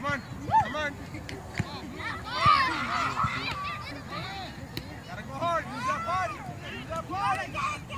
Come on, come on. Gotta go hard. Use that body. Use that body. Use that body.